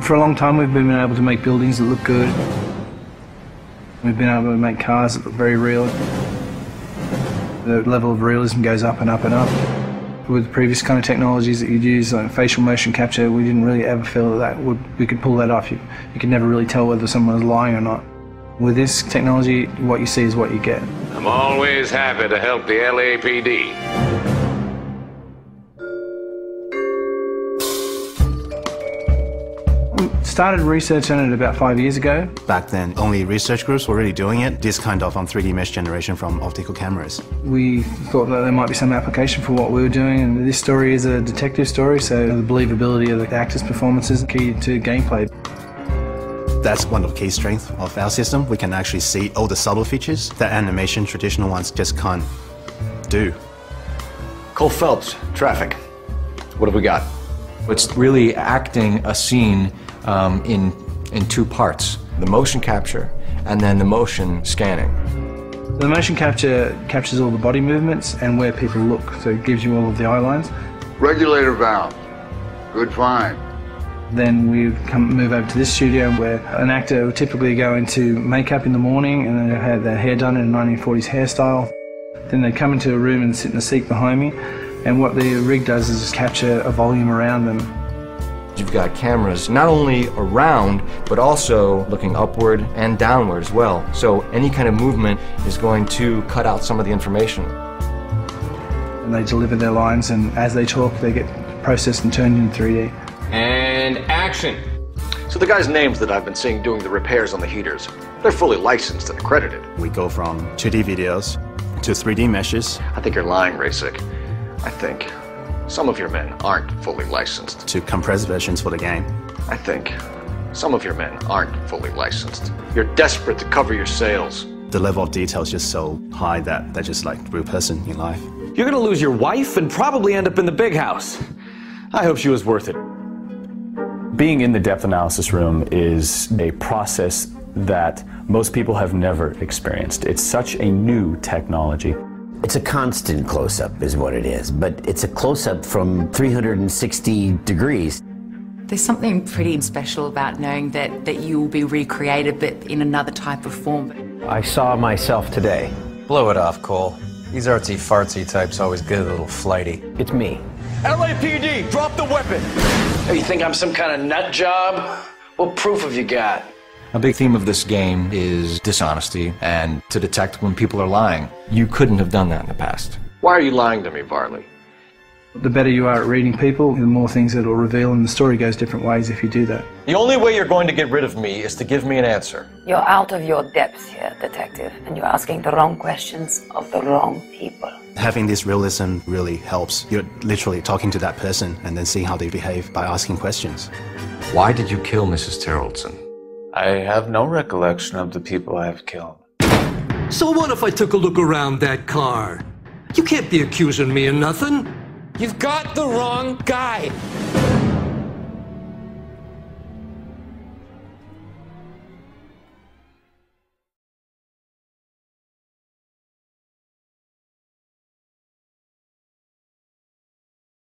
For a long time, we've been able to make buildings that look good. We've been able to make cars that look very real. The level of realism goes up and up and up. With the previous kind of technologies that you'd use, like facial motion capture, we didn't really ever feel that, would, we could pull that off. You, you could never really tell whether someone was lying or not. With this technology, what you see is what you get. I'm always happy to help the LAPD. Started research on it about five years ago. Back then, only research groups were really doing it, this kind of um, 3D mesh generation from optical cameras. We thought that there might be some application for what we were doing, and this story is a detective story, so the believability of the actors' performances is key to gameplay. That's one of the key strengths of our system. We can actually see all the subtle features that animation traditional ones just can't do. Cole Phelps, traffic. What have we got? It's really acting a scene um, in, in two parts. The motion capture and then the motion scanning. The motion capture captures all the body movements and where people look, so it gives you all of the eye lines. Regulator valve. Good find. Then we come move over to this studio where an actor would typically go into makeup in the morning and then they have their hair done in a 1940s hairstyle. Then they come into a room and sit in a seat behind me, and what the rig does is capture a volume around them. You've got cameras not only around, but also looking upward and downward as well. So any kind of movement is going to cut out some of the information. And they deliver their lines, and as they talk, they get processed and turned into 3D. And action. So the guys' names that I've been seeing doing the repairs on the heaters, they're fully licensed and accredited. We go from 2D videos to 3D meshes I think you're lying, Rasic. I think some of your men aren't fully licensed. to compressed versions for the game. I think some of your men aren't fully licensed. You're desperate to cover your sales. The level of detail is just so high that they're just like real person in life. You're gonna lose your wife and probably end up in the big house. I hope she was worth it. Being in the depth analysis room is a process that most people have never experienced. It's such a new technology. It's a constant close up, is what it is, but it's a close up from 360 degrees. There's something pretty special about knowing that, that you will be recreated, but in another type of form. I saw myself today. Blow it off, Cole. These artsy fartsy types always get a little flighty. It's me. LAPD, drop the weapon! Hey, you think I'm some kind of nut job? What proof have you got? A big theme of this game is dishonesty and to detect when people are lying. You couldn't have done that in the past. Why are you lying to me, Varley? The better you are at reading people, the more things it'll reveal, and the story goes different ways if you do that. The only way you're going to get rid of me is to give me an answer. You're out of your depth here, detective, and you're asking the wrong questions of the wrong people. Having this realism really helps. You're literally talking to that person and then seeing how they behave by asking questions. Why did you kill Mrs. Terrellson? I have no recollection of the people I have killed. So what if I took a look around that car? You can't be accusing me of nothing. You've got the wrong guy.